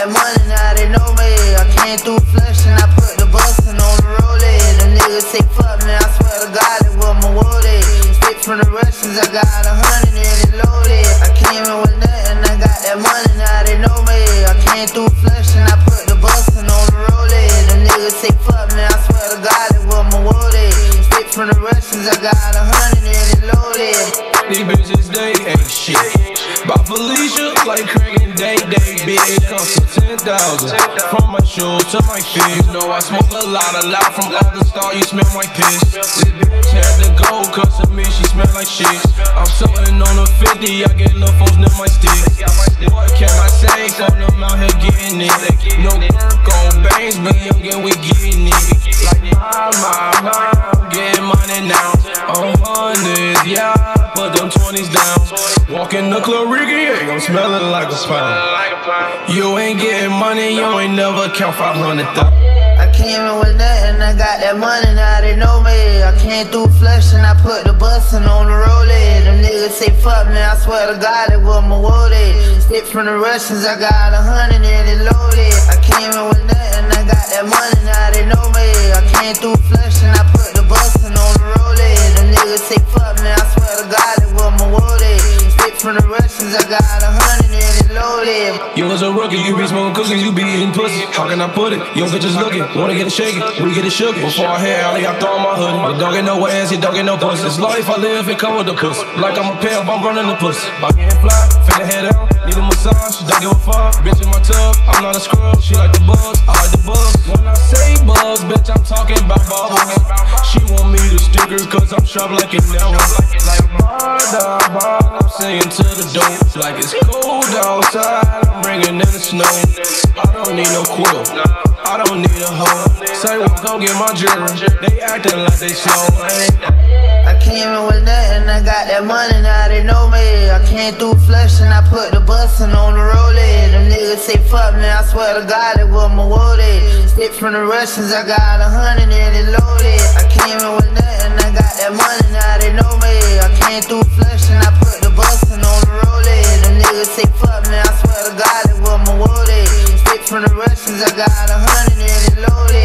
that money, now they know me. I came through flesh and I put the bustin' on the rollin'. The niggas say fuck me, I swear to God, it was my wallet. Straight from the Russians, I got a hundred and it loaded. I came in with nothing, I got that money, now they know me. I came through flesh and I put the bustin' on the rollin'. The niggas say fuck me, I swear to God, it was my wallet. Straight from the Russians, I got a hundred and it loaded. These bitches, they ain't shit. Bye Felicia, like Craig and Day they bitch. Cost me 10,000. From my shoes to my feet. You know I smoke a lot, a lot from other star. You smell my piss. This bitch had to go, cause to me, she smell like shit. I'm sitting on a 50, I get love phones near my stick. What can I say? Cause I'm out here getting it. No work on bangs, but young and we getting it. Yeah. Put them 20s down. Walk in the club, Ricky, yeah, I'm smelling like a pound. You ain't getting money, you ain't never count 500,000. I came in with nothing, I got that money, now they know me. I came through flush and I put the bustin' on the rollie. Them niggas say fuck me, I swear to God it was my wooded. Stick from the Russians, I got a hundred and it loaded. I came in with nothing, I got that money, now they know me. I came through You was a rookie, you be smoking cookies, you be eating pussy. How can I put it? You don't just looking, wanna get it shaking, we get it shook. Before I hear alley, I throw my hoodie. Don't get no ass, don't get no pussy. It's life I live, it come with the pussy. Like I'm a pimp, I'm running the pussy. My getting fly, finna head out, need a massage, don't give a fuck. Bitch in my tub, I'm not a scrub. She like the buzz, I like the buzz. When I say bugs, bitch, I'm talking about bubbles. She want me to stick her, cause I'm sharp like it never. Murder, I'm singing to the dope. Like it's cold outside, I'm bringing in the snow. I don't need no quill. I don't need a hoe. Say, well, go get my jewelry. They acting like they slow. I came in with nothing, I got that money, now they know me. I came through flush and I put the bustin' on the rollie. Them niggas say fuck me, I swear to God it was my wooded. Stick from the Russians, I got a hundred and it I got a hundred and it's loaded.